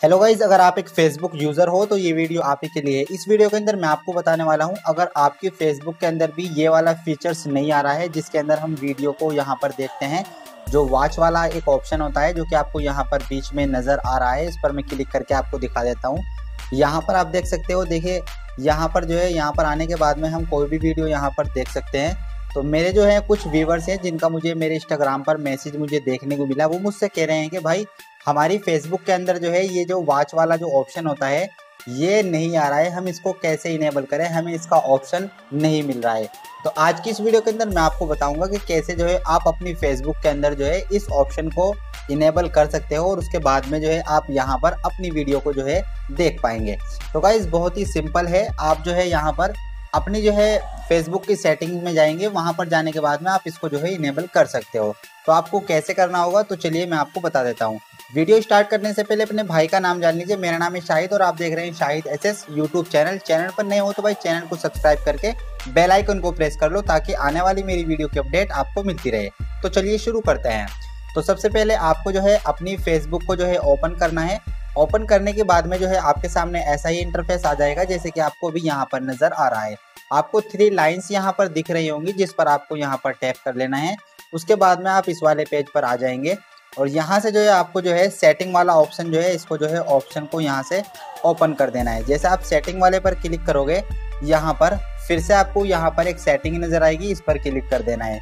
Hello guys अगर आप एक फेसबुक यूज़र हो तो ये वीडियो आप ही के लिए इस वीडियो के अंदर मैं आपको बताने वाला हूँ, अगर आपके फेसबुक के अंदर भी ये वाला फीचर्स नहीं आ रहा है, जिसके अंदर हम वीडियो को यहाँ पर देखते हैं, जो वॉच वाला एक ऑप्शन होता है, जो कि आपको यहाँ पर बीच में नज़र आ रहा है, इस पर मैं क्लिक करके आपको दिखा देता हूँ। यहाँ पर आप देख सकते हो, देखिए, यहाँ पर जो है, यहाँ पर आने के बाद में हम कोई भी वीडियो यहाँ पर देख सकते हैं। तो मेरे जो है कुछ व्यूवर्स हैं, जिनका मुझे मेरे इंस्टाग्राम पर मैसेज मुझे देखने को मिला, वो मुझसे कह रहे हैं कि भाई हमारी फेसबुक के अंदर जो है, ये जो वॉच वाला जो ऑप्शन होता है, ये नहीं आ रहा है। हम इसको कैसे इनेबल करें? हमें इसका ऑप्शन नहीं मिल रहा है। तो आज की इस वीडियो के अंदर मैं आपको बताऊँगा कि कैसे जो है आप अपनी फेसबुक के अंदर जो है, इस ऑप्शन को इनेबल कर सकते हो और उसके बाद में जो है, आप यहाँ पर अपनी वीडियो को जो है, देख पाएँगे। तो गाइज़ बहुत ही सिंपल है। आप जो है यहाँ पर अपनी जो है फेसबुक की सेटिंग में जाएँगे। वहाँ पर जाने के बाद में आप इसको जो है इनेबल कर सकते हो। तो आपको कैसे करना होगा? तो चलिए मैं आपको बता देता हूँ। वीडियो स्टार्ट करने से पहले अपने भाई का नाम जान लीजिए। मेरा नाम है शाहिद और आप देख रहे हैं Shahid S S YouTube channel channel पर नए हो तो भाई चैनल को सब्सक्राइब करके बेल आइकन को प्रेस कर लो ताकि आने वाली मेरी वीडियो की अपडेट आपको मिलती रहे। तो चलिए शुरू करते हैं। तो सबसे पहले आपको जो है अपनी फेसबुक को जो है ओपन करना है। ओपन करने के बाद में जो है आपके सामने ऐसा ही इंटरफेस आ जाएगा, जैसे कि आपको भी यहाँ पर नज़र आ रहा है। आपको थ्री लाइन्स यहाँ पर दिख रही होंगी, जिस पर आपको यहाँ पर टैप कर लेना है। उसके बाद में आप इस वाले पेज पर आ जाएँगे। और यहाँ से जो है आपको जो है सेटिंग वाला ऑप्शन जो है, इसको जो है ऑप्शन को यहाँ से ओपन कर देना है। जैसे आप सेटिंग वाले पर क्लिक करोगे, यहाँ पर फिर से आपको यहाँ पर एक सेटिंग नज़र आएगी, इस पर क्लिक कर देना है।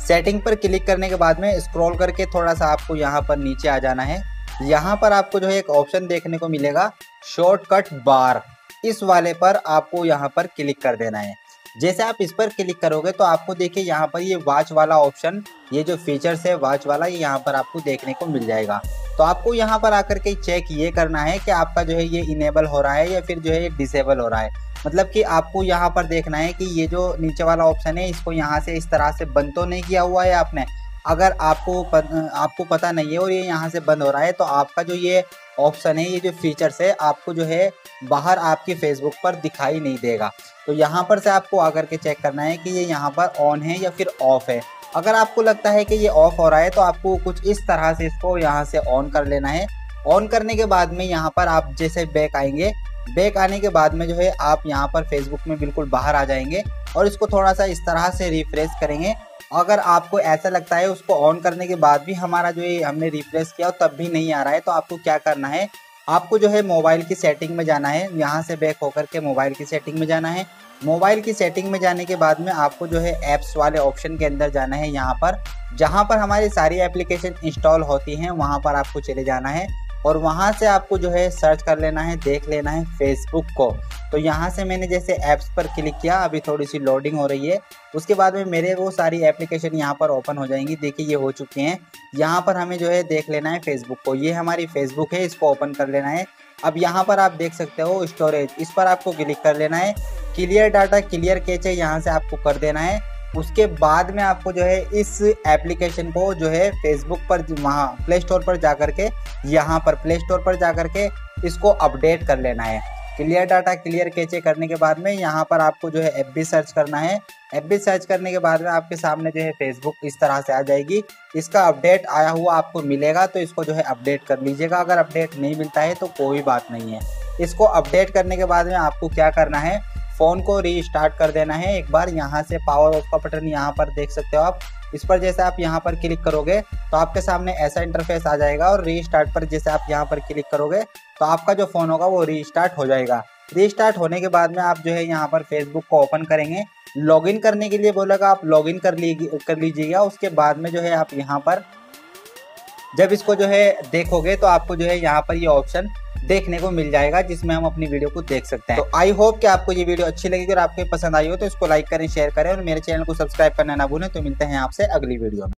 सेटिंग पर क्लिक करने के बाद में स्क्रॉल करके थोड़ा सा आपको यहाँ पर नीचे आ जाना है। यहाँ पर आपको जो है एक ऑप्शन देखने को मिलेगा शॉर्टकट बार इस वाले पर आपको यहाँ पर क्लिक कर देना है। जैसे आप इस पर क्लिक करोगे तो आपको देखिए यहाँ पर ये वॉच वाला ऑप्शन ये जो फीचर्स है वॉच वाला ये यहाँ पर आपको देखने को मिल जाएगा। तो आपको यहाँ पर आकर के चेक ये करना है कि आपका जो है ये इनेबल हो रहा है या फिर जो है ये डिसेबल हो रहा है। मतलब कि आपको यहाँ पर देखना है कि ये जो नीचे वाला ऑप्शन है इसको यहाँ से इस तरह से बंद तो नहीं किया हुआ है आपने? अगर आपको पत, आपको पता नहीं है और ये यहाँ से बंद हो रहा है तो आपका जो ये ऑप्शन है, ये जो फीचर्स है, आपको जो है बाहर आपकी फेसबुक पर दिखाई नहीं देगा। तो यहाँ पर से आपको आकर के चेक करना है कि ये यहाँ पर ऑन है या फिर ऑफ़ है। अगर आपको लगता है कि ये ऑफ़ हो रहा है तो आपको कुछ इस तरह से इसको यहाँ से ऑन कर लेना है। ऑन करने के बाद में यहाँ पर आप जैसे बैक आएँगे बैक आने के बाद में जो है आप यहाँ पर फेसबुक में बिल्कुल बाहर आ जाएँगे और इसको थोड़ा सा इस तरह से रिफ्रेश करेंगे। अगर आपको ऐसा लगता है उसको ऑन करने के बाद भी हमारा जो है हमने रिफ्रेश किया तब भी नहीं आ रहा है तो आपको क्या करना है? आपको जो है मोबाइल की सेटिंग में जाना है, यहाँ से बैक होकर के मोबाइल की सेटिंग में जाना है। मोबाइल की सेटिंग में जाने के बाद में आपको जो है ऐप्स वाले ऑप्शन के अंदर जाना है यहाँ पर, जहाँ पर हमारी सारी एप्लीकेशन इंस्टॉल होती हैं, वहाँ पर आपको चले जाना है। और वहाँ से आपको जो है सर्च कर लेना है, देख लेना है फेसबुक को। तो यहाँ से मैंने जैसे ऐप्स पर क्लिक किया, अभी थोड़ी सी लोडिंग हो रही है। उसके बाद में मेरे वो सारी एप्लीकेशन यहाँ पर ओपन हो जाएँगी। देखिए, ये हो चुके हैं। यहाँ पर हमें जो है देख लेना है फेसबुक को। ये हमारी फेसबुक है, इसको ओपन कर लेना है। अब यहाँ पर आप देख सकते हो स्टोरेज इस पर आपको क्लिक कर लेना है। क्लियर डाटा क्लियर कैच है, यहाँ से आपको कर देना है। उसके बाद में आपको जो है इस एप्लीकेशन को जो है फेसबुक पर वहाँ प्ले स्टोर पर जा कर के, यहाँ पर प्ले स्टोर पर जा कर के इसको अपडेट कर लेना है। क्लियर डाटा क्लियर कैचे करने के बाद में यहाँ पर आपको जो है एफ़ सर्च करना है। एफ़ सर्च करने के बाद में आपके सामने जो है फेसबुक इस तरह से आ जाएगी। इसका अपडेट आया हुआ आपको मिलेगा तो इसको जो है अपडेट कर लीजिएगा। अगर अपडेट नहीं मिलता है तो कोई बात नहीं है। इसको अपडेट करने के बाद में आपको क्या करना है? फ़ोन को रीस्टार्ट कर देना है। एक बार यहाँ से पावर ऑफ़ का बटन यहाँ पर देख सकते हो आप। इस पर जैसे आप यहाँ पर क्लिक करोगे तो आपके सामने ऐसा इंटरफेस आ जाएगा और रीस्टार्ट पर जैसे आप यहाँ पर क्लिक करोगे तो आपका जो फ़ोन होगा वो रीस्टार्ट हो जाएगा। रीस्टार्ट होने के बाद में आप जो है यहाँ पर फेसबुक को ओपन करेंगे। लॉगिन करने के लिए बोलेगा आप लॉगिन कर ली कर लीजिएगा। उसके बाद में जो है आप यहाँ पर जब इसको जो है देखोगे तो आपको जो है यहाँ पर ये यह ऑप्शन देखने को मिल जाएगा, जिसमें हम अपनी वीडियो को देख सकते हैं। तो आई होप कि आपको ये वीडियो अच्छी लगेगी और आपको पसंद आई हो तो इसको लाइक करें शेयर करें और मेरे चैनल को सब्सक्राइब करना ना भूलें। तो मिलते हैं आपसे अगली वीडियो में।